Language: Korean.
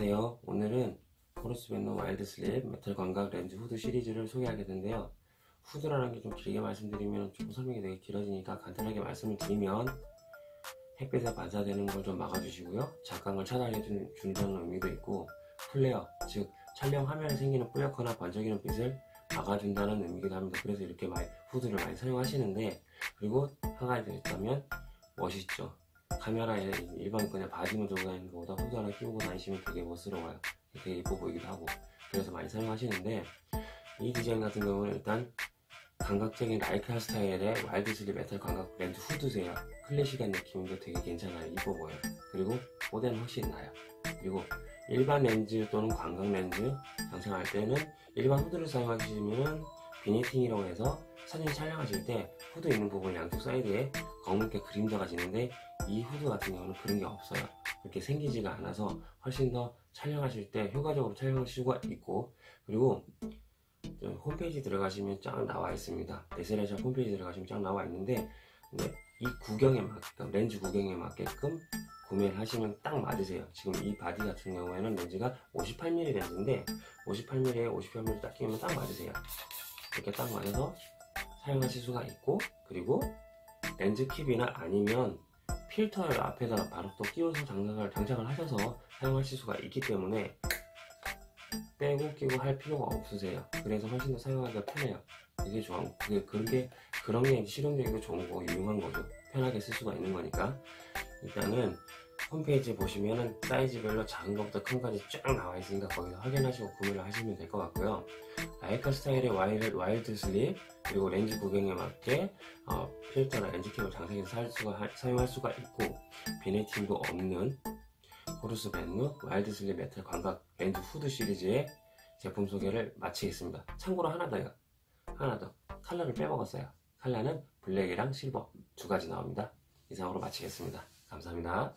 안녕하세요. 오늘은 호루스벤누 와이드 슬림 메탈 광각 렌즈 후드 시리즈를 소개하게 된데요. 후드라는 게 좀 길게 말씀드리면 좀 설명이 되게 길어지니까 간단하게 말씀을 드리면 햇빛에 반사되는 걸 좀 막아주시고요. 잡광을 차단해 준- 준다는 의미도 있고 플레어, 즉 촬영 화면에 생기는 뿌옇거나 번쩍이는 빛을 막아준다는 의미기도 합니다. 그래서 이렇게 많이, 후드를 많이 사용하시는데 그리고 한 가지 더 있다면 멋있죠. 카메라에 일반 그냥 바디만 들고 다니는 것보다 후드 하나 끼우고 다니시면 되게 멋스러워요. 되게 예뻐 보이기도 하고 그래서 많이 사용하시는데 이 디자인 같은 경우는 일단 감각적인 라이카 스타일의 와이드 슬림 메탈 광각 렌즈 후드세요. 클래식한 느낌인데 되게 괜찮아요. 이뻐 보여요. 그리고 모델은 훨씬 나요. 그리고 일반 렌즈 또는 광각 렌즈 장착할 때는 일반 후드를 사용하시면 vignetting이라고 해서 사진 촬영하실 때 후드 있는 부분 양쪽 사이드에 검은게 그림자가 지는데 이 후드 같은 경우는 그런 게 없어요. 그렇게 생기지가 않아서 훨씬 더 촬영하실 때 효과적으로 촬영할 수가 있고 그리고 저 홈페이지 들어가시면 쫙 나와 있습니다. 데스레샵 홈페이지 들어가시면 쫙 나와 있는데 이 구경에 맞게끔 렌즈 구경에 맞게끔 구매를 하시면 딱 맞으세요. 지금 이 바디 같은 경우에는 렌즈가 58mm 렌즈인데 58mm에 58mm 딱 끼면 딱 맞으세요. 이렇게 딱 맞아서 사용하실 수가 있고 그리고 렌즈 킵이나 아니면 필터를 앞에다 바로 또 끼워서 장착을, 장착을 하셔서 사용하실 수가 있기 때문에 빼고 끼고 할 필요가 없으세요. 그래서 훨씬 더 사용하기가 편해요. 되게 좋아. 그게, 그게, 그런 게 실용적이고 좋은 거고 유용한 거죠. 편하게 쓸 수가 있는 거니까. 일단은 홈페이지 보시면은 사이즈별로 작은 것부터 큰 것까지 쫙 나와 있으니까 거기서 확인하시고 구매를 하시면 될 것 같고요. 라이카 스타일의 와이드, 와이드 슬림 그리고 렌즈 구경에 맞게 어, 필터나 렌즈 캡을 장착해서 살 수가, 하- 사용할 수가 있고 vignetting도 없는 호루스벤누 와이드 슬림 메탈 광각 렌즈 후드 시리즈의 제품 소개를 마치겠습니다. 참고로 하나 더요. 하나 더. 컬러를 빼먹었어요. 컬러는 블랙이랑 실버 두 가지 나옵니다. 이상으로 마치겠습니다. 감사합니다.